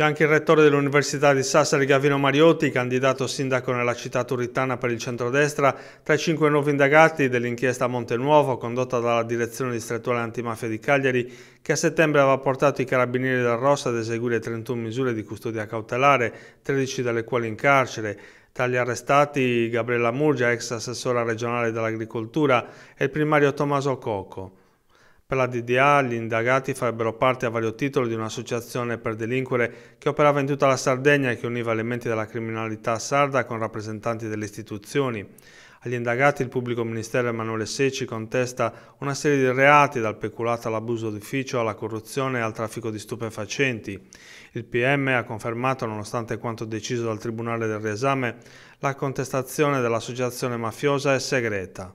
C'è anche il rettore dell'Università di Sassari Gavino Mariotti, candidato sindaco nella città turitana per il centrodestra, tra i cinque nuovi indagati dell'inchiesta Montenuovo condotta dalla direzione distrettuale antimafia di Cagliari, che a settembre aveva portato i carabinieri del Rossa ad eseguire 31 misure di custodia cautelare, 13 delle quali in carcere. Tra gli arrestati Gabriella Murgia, ex assessora regionale dell'agricoltura, e il primario Tommaso Cocco. Per la DDA gli indagati farebbero parte a vario titolo di un'associazione per delinquere che operava in tutta la Sardegna e che univa elementi della criminalità sarda con rappresentanti delle istituzioni. Agli indagati il pubblico ministero Emanuele Secci contesta una serie di reati dal peculato all'abuso d'ufficio alla corruzione e al traffico di stupefacenti. Il PM ha confermato, nonostante quanto deciso dal Tribunale del riesame, la contestazione dell'associazione mafiosa è segreta.